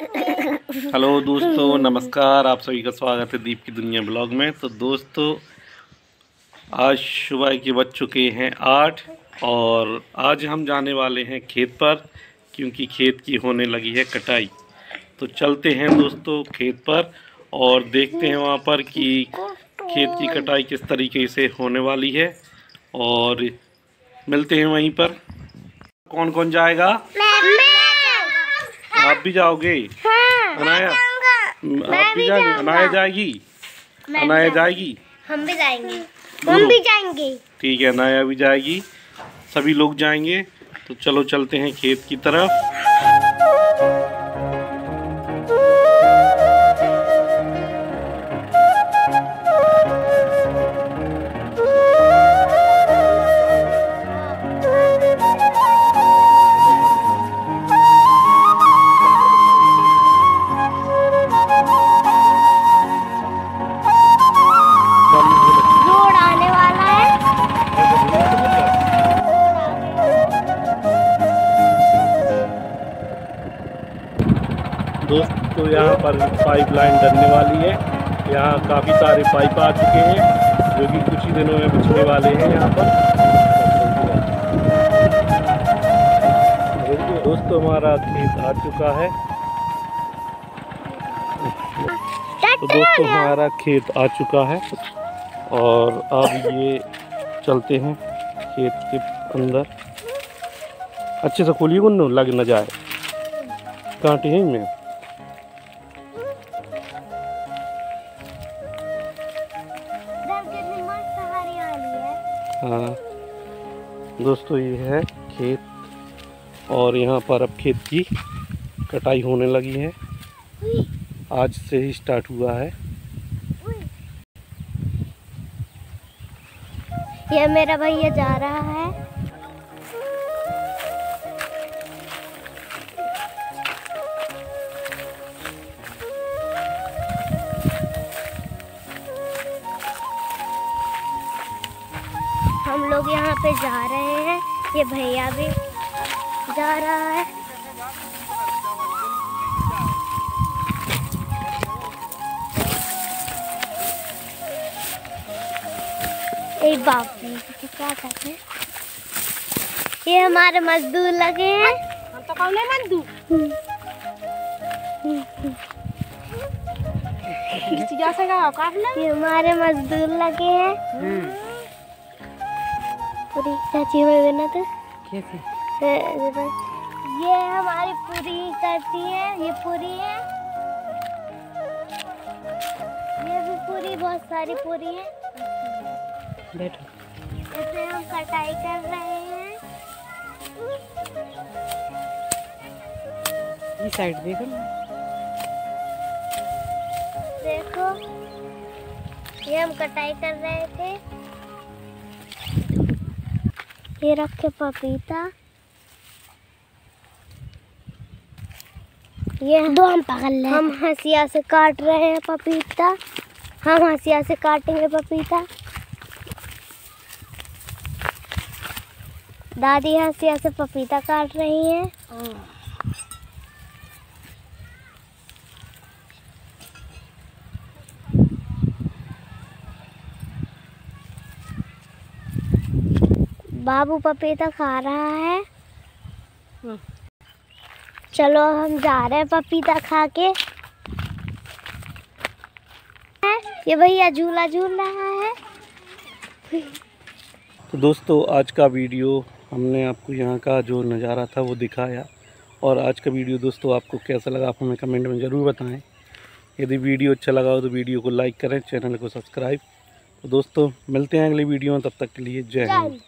Hello दोस्तों, नमस्कार। आप सभी का स्वागत है दीप की दुनिया ब्लॉग में। तो दोस्तों, आज सुबह के बज चुके हैं आठ और आज हम जाने वाले हैं खेत पर, क्योंकि खेत की होने लगी है कटाई। तो चलते हैं दोस्तों खेत पर और देखते हैं वहाँ पर कि खेत की कटाई किस तरीके से होने वाली है। और मिलते हैं वहीं पर। कौन कौन जाएगा? आप भी जाओगे? हाँ, अनाया आप भी जाओगे? अनाया जाएगी? अनाया जाएगी? हम भी जाएँगे। हम भी जाएँगे। ठीक है अनाया भी जाएगी। सभी लोग जाएँगे। तो चलो चलते हैं खेत की तरफ़। दोस्त तो यहाँ पर पाइप लाइन डलने वाली है। यहाँ काफ़ी सारे पाइप आ चुके हैं जो कि कुछ ही दिनों में बिछने वाले हैं यहाँ पर। दोस्तों हमारा खेत आ चुका है। तो दोस्तों हमारा खेत आ चुका है और अब ये चलते हैं खेत के अंदर। अच्छे से खोलिए उन लग न जाए। कांटे हैं इनमें। है। दोस्तों, ये है खेत, और यहाँ पर अब खेत की कटाई होने लगी है। आज से ही स्टार्ट हुआ है। ये मेरा भैया जा रहा है। हम लोग यहाँ पे जा रहे हैं। ये भैया भी जा रहा है। एक बाप क्या करते हैं? ये हमारे मजदूर लगे हैं। हम तो कौन सका काट ले ये हमारे मजदूर लगे हैं। पूरी चाची हो गई ना तो? कैसे? ये हमारी पूरी करती है ये पूरी है। ये भी पूरी बहुत सारी पूरी है। बैठो। इसे हम कटाई कर रहे हैं। ये साइड देखो देखो। ये हम कटाई कर रहे थे। ये रखे पपीता। ये दो हम पकड़ ले हम हंसिया से काट रहे हैं पपीता। हम हंसिया से काटेंगे पपीता। दादी हंसिया से पपीता काट रही हैं। बाबू पपीता खा रहा है। हम्म। चलो हम जा रहे हैं पपीता खा के। ये भैया झूला झूल रहा है। तो दोस्तों आज का वीडियो हमने आपको यहाँ का जो नज़ारा था वो दिखाया। और आज का वीडियो दोस्तों आपको कैसा लगा आप हमें कमेंट में ज़रूर बताएँ। यदि वीडियो अच्छा लगा हो तो वीडियो को लाइक करें चैनल को सब्सक्राइब। तो दोस्तों मिलते हैं अगली वीडियो में तब तक के लिए जय हिंद।